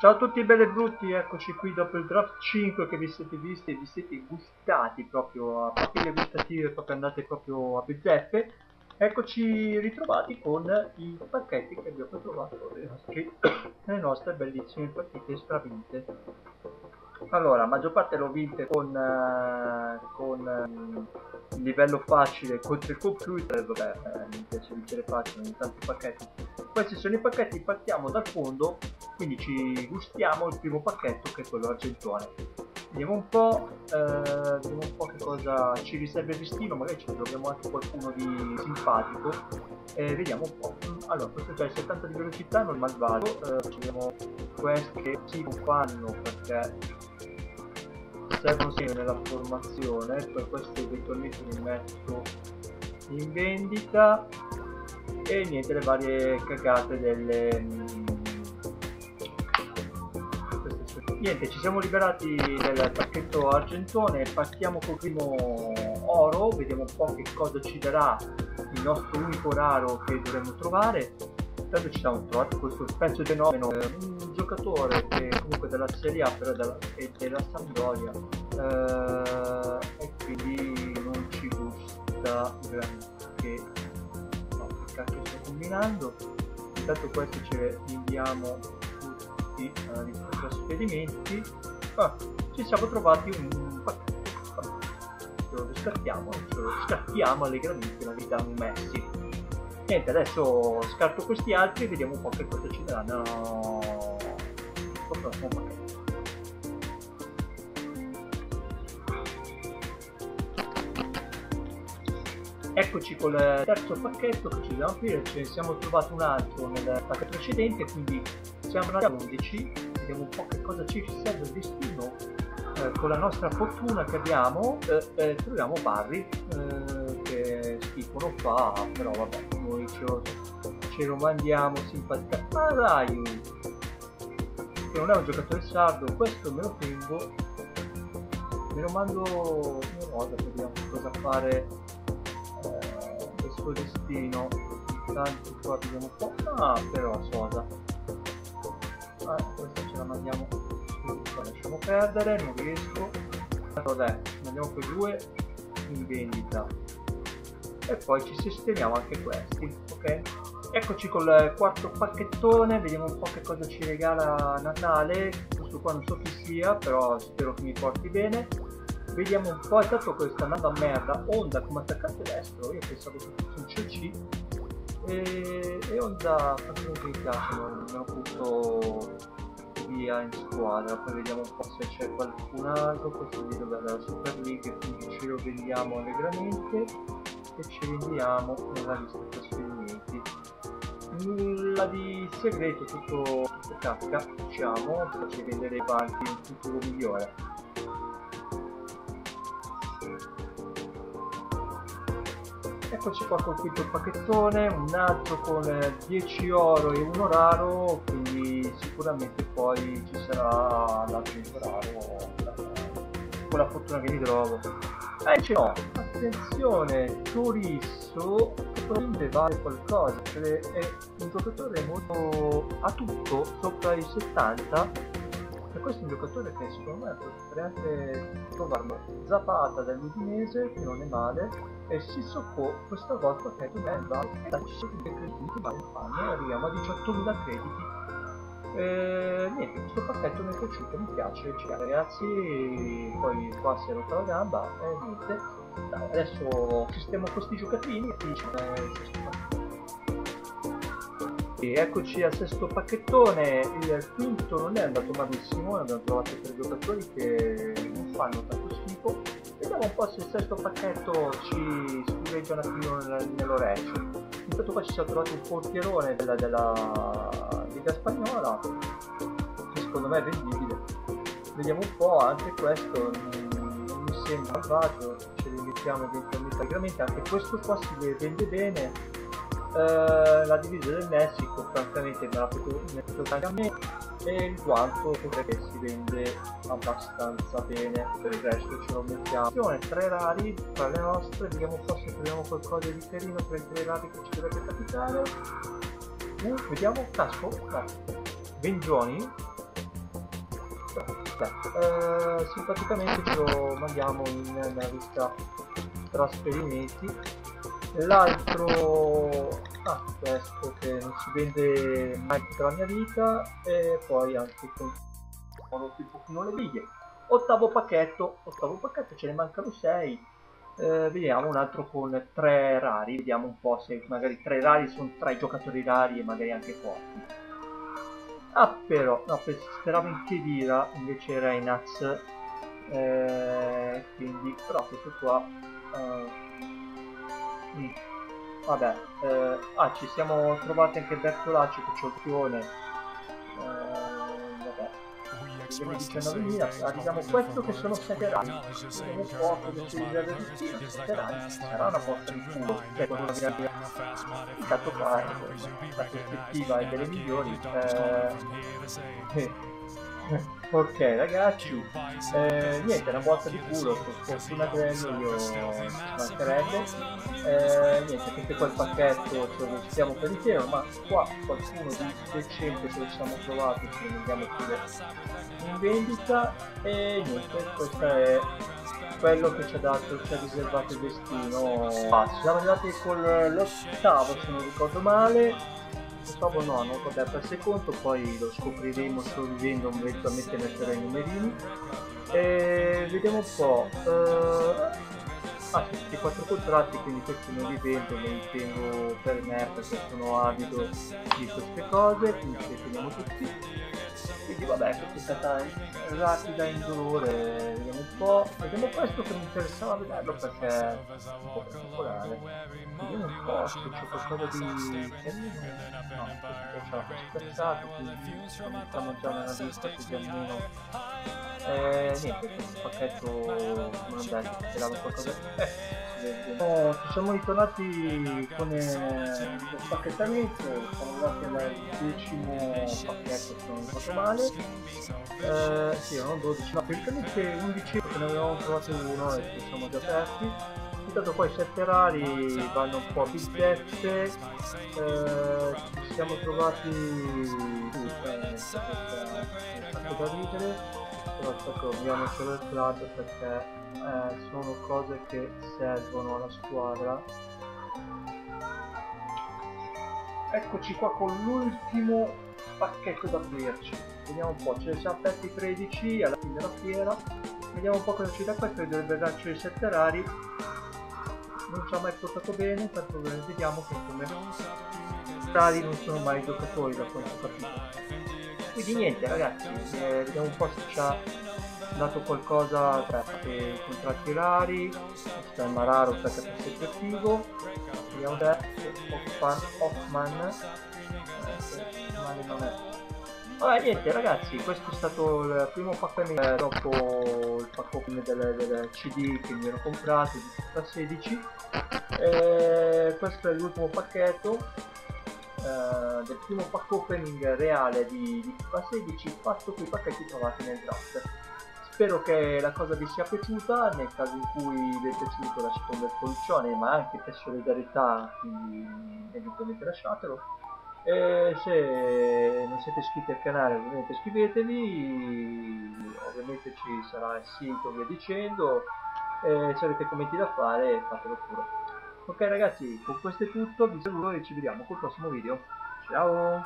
Ciao a tutti belli e brutti, eccoci qui dopo il draft 5 che vi siete visti e vi siete gustati proprio a papille gustative, proprio andate proprio a bizzeffe. Eccoci ritrovati con i pacchetti che abbiamo trovato nelle nostre bellissime partite stravinte. Allora, maggior parte l'ho vinte con, uh, con livello facile contro il computer, vabbè, eh, mi piace vincere facile, ogni tanti pacchetti. Questi sono i pacchetti, partiamo dal fondo, quindi ci gustiamo il primo pacchetto che è quello argentone. Vediamo un po', eh, vediamo un po' che cosa ci riserva il destino, magari ci troviamo anche qualcuno di simpatico. E vediamo un po'. Allora, questo c'è il 70 di velocità, non malvagio. Eh, vediamo questi che si fanno perché servono sempre nella formazione per questo eventualmente li metto in vendita e niente le varie cagate delle mm, niente ci siamo liberati del pacchetto argentone partiamo col primo oro vediamo un po' che cosa ci darà il nostro unico raro che dovremmo trovare. Intanto ci siamo trovati questo pezzo fenomeno un giocatore che comunque della Serie A però della, è della Sampdoria eh, e quindi non ci gusta granché. No, che cacchio sto combinando. Intanto questo ce inviamo tutti uh, i trasferimenti. Ah, ci siamo trovati un pacchetto. Lo scattiamo lo scattiamo allegramente la vita un Messi. Niente adesso scarto questi altri e vediamo un po' che cosa ci daranno. Il prossimo pacchetto Eccoci col terzo pacchetto che ci dobbiamo aprire, ce ne siamo trovati un altro nel pacchetto precedente, quindi siamo andati a 11, vediamo un po' che cosa ci serve il destino. Eh, con la nostra fortuna che abbiamo eh, eh, troviamo Barry eh, che schifo non fa, però vabbè, noi ce lo, ce lo mandiamo simpatica. Ah Rayu, che non è un giocatore sardo, questo me lo tengo, me lo mando in rosa, vediamo cosa fare suo destino tanto qua vediamo un po' ah però soda ah, questa ce la mandiamo. Qua lasciamo perdere non riesco. Vabbè mandiamo quei due in vendita. E poi ci sistemiamo anche questi ok? Eccoci col quarto pacchettone vediamo un po' che cosa ci regala Natale. Questo qua non so chi sia però spero che mi porti bene vediamo un po' intanto che sta andando a merda Honda come attaccante destro io pensavo che fosse un CC e, e Honda facciamo che piace non lo butto via in squadra. Poi vediamo un po' se c'è qualcun altro questo video dalla Super League quindi ce lo vediamo allegramente e ci rinviamo nella lista trasferimenti. Nulla di segreto tutto, tutto cacca diciamo facci vedere avanti un futuro migliore eccoci qua col quinto pacchettone un altro con 10 oro e uno raro quindi sicuramente poi ci sarà l'altro raro con la fortuna che mi trovo. Eh ce l'ho attenzione Turisso che probabilmente vale qualcosa cioè è un giocatore molto a tutto sopra i 70 e questo è un giocatore che secondo me potrei anche trovarlo. Zapata dell'Udinese che non è male e si Sissoko questa volta che è va e da ci sono dei crediti ma infame arriviamo a 18.000 crediti. E niente questo pacchetto mi è piaciuto mi piace cioè, ragazzi poi qua si è rotta la gamba e niente. Dai, adesso sistemo questi giocattini e e eccoci al sesto pacchettone il quinto non è andato malissimo abbiamo trovato tre giocatori che non fanno tanto schifo Vediamo un po' se il sesto pacchetto ci spulleggia un attimo nell'orecchio. Intanto qua ci siamo trovati un portierone della, della Liga Spagnola, che secondo me è vendibile. Vediamo un po', anche questo non mi sembra malvagio, ce li mettiamo eventualmente anche questo qua si vende bene. Uh, la divisa del Messico francamente me la metto a me e il guanto che si vende abbastanza bene per il resto ce lo mettiamo. Tre rari tra le nostre vediamo un po' se troviamo qualcosa di carino tra i tre rari che ci dovrebbe capitare. Uh, vediamo casco no Bengioni Beh, eh, simpaticamente ce lo mandiamo in, nella lista trasferimenti l'altro ah, questo che non si vende mai tutta la mia vita e poi anche con un pochino le biglie ottavo pacchetto ottavo pacchetto ce ne mancano 6 eh, vediamo un altro con tre rari vediamo un po' se magari tre rari sono tra i giocatori rari e magari anche forti ah però no, speravo in Kedira invece era eh, quindi però questo qua eh. Vabbè, eh, ah, ci siamo trovati anche Bertolacci che fione. Eh, vabbè. 19.000, arriviamo a questo che sono 7 rani. Vediamo un po' cosa ci deve di 7 rani. Sarà una porta di culo, che è quello che abbiamo intanto qua, la prospettiva è delle migliori. Eh, ok ragazzi eh, niente una botta di culo per fortuna Granny io mancherebbe eh, niente questo qua il pacchetto ce lo stiamo per intero ma qua qualcuno di decente che lo siamo trovati ce lo andiamo pure in vendita. E niente questo è quello che ci ha dato ci ha riservato il destino. Ah, siamo arrivati con l'ottavo se non ricordo male Gustavo no, non vabbè per secondo, poi lo scopriremo vivendo, eventualmente metterò i numerini. E vediamo un po'. Uh... Ah, questi quattro contratti, quindi questi non li vendo, li tengo per me perché sono avido di queste cose, quindi li teniamo tutti. Vabbè, questa è stata rapida in dolore, vediamo un po'. Vediamo questo che mi interessava vederlo perché è un po' particolare. Vediamo un po' se c'è qualcosa di carino. No, questo ci ha spezzato, quindi mettiamo già nella lista così almeno eh, niente, questo pacchetto, come ho detto, speravo qualcosa. Eh, ci siamo ritornati con eh, lo spacchettamento, siamo arrivati al decimo pacchetto se non ricordo male. Eh, sì, erano 12, no, praticamente 11 perché ne avevamo trovato uno e ci siamo già aperti. Intanto poi 7 rari vanno un po' a bizzette, eh, ci siamo trovati... Uh, eh, fatto da ridere però abbiamo solo il club perché eh, sono cose che servono alla squadra. Eccoci qua con l'ultimo pacchetto da aprirci vediamo un po' ce ne siamo aperti 13 alla fine della fiera. Vediamo un po' cosa ci dà questo dovrebbe darci i 7 rari non ci ha mai portato bene tanto vediamo che come rari non sono mai giocatori da quanto ho capito quindi niente ragazzi. Eh, vediamo un po' se ci ha dato qualcosa tra i contratti rari. Questo è Mararo per sempre attivo vediamo adesso Hoffman eh, non è. Vabbè niente ragazzi, questo è stato il primo pacco eh, dopo il pacco del, del, CD che mi ero comprato FIFA 16 e questo è l'ultimo pacchetto eh, del primo pack opening reale di, di FIFA 16 fatto con i pacchetti trovati nel draft. Spero che la cosa vi sia piaciuta, nel caso in cui vi è piaciuto lasciate un bel pollicione, ma anche per solidarietà, quindi eventualmente lasciatelo. E se non siete iscritti al canale ovviamente iscrivetevi, ovviamente ci sarà il sito via dicendo, e se avete commenti da fare fatelo pure. Ok ragazzi, con questo è tutto, vi saluto e ci vediamo col prossimo video. Ciao!